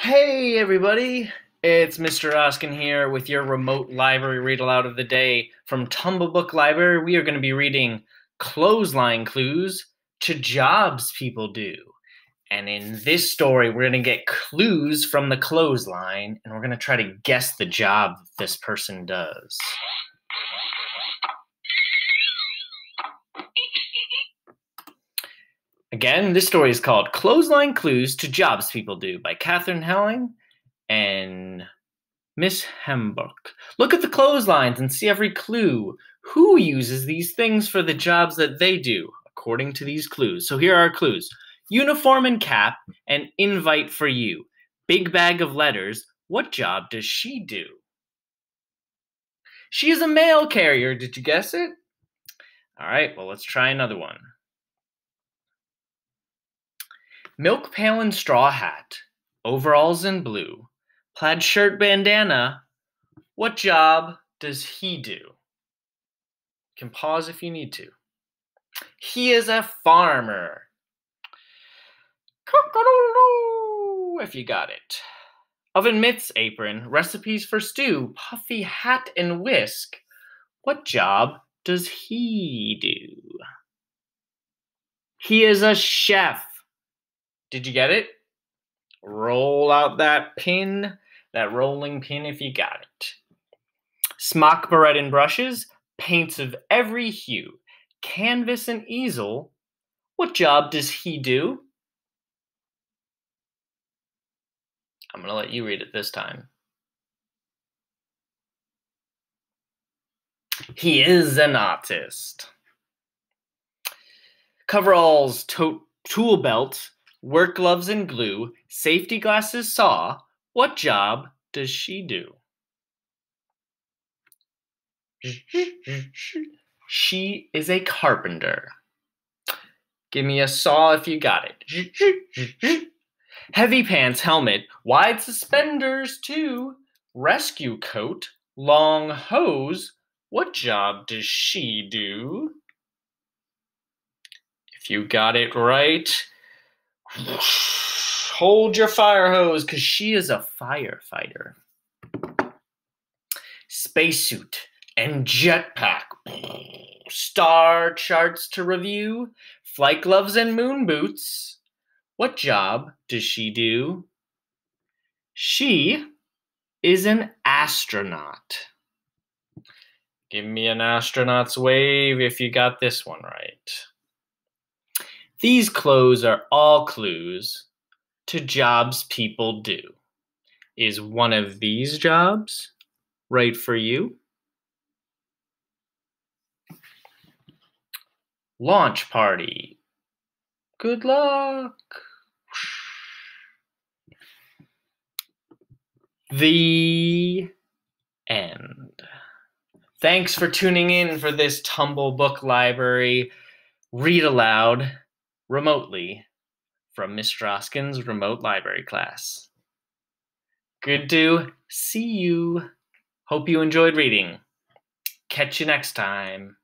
Hey, everybody! It's Mr. Oskin here with your remote library read aloud of the day. From Tumblebook Library, we are going to be reading Clothesline Clues to Jobs People Do. And in this story, we're going to get clues from the clothesline and we're going to try to guess the job this person does. Again, this story is called Clothesline Clues to Jobs People Do by Katherine Heling and Miss Hembrook. Look at the clotheslines and see every clue. Who uses these things for the jobs that they do, according to these clues? So here are our clues uniform and cap, and invite for you. Big bag of letters. What job does she do? She is a mail carrier. Did you guess it? All right, well, let's try another one. Milk pail and straw hat, overalls in blue, plaid shirt bandana. What job does he do? You can pause if you need to. He is a farmer. If you got it. Oven mitts apron, recipes for stew, puffy hat and whisk. What job does he do? He is a chef. Did you get it? Roll out that pin, that rolling pin if you got it. Smock barrette and brushes, paints of every hue, canvas and easel. What job does he do? I'm going to let you read it this time. He is an artist. Coveralls, tote, tool belt, work gloves and glue, safety glasses, saw. What job does she do? She is a carpenter. Give me a saw if you got it. Heavy pants, helmet, wide suspenders too. Rescue coat, long hose. What job does she do? If you got it right, hold your fire hose because she is a firefighter. Spacesuit and jetpack. Star charts to review. Flight gloves and moon boots. What job does she do? She is an astronaut. Give me an astronaut's wave if you got this one right. These clothes are all clues to jobs people do. Is one of these jobs right for you? Launch party. Good luck. The end. Thanks for tuning in for this Tumble Book Library read aloud remotely from Mr. Oskin's remote library class. Good to see you. Hope you enjoyed reading. Catch you next time.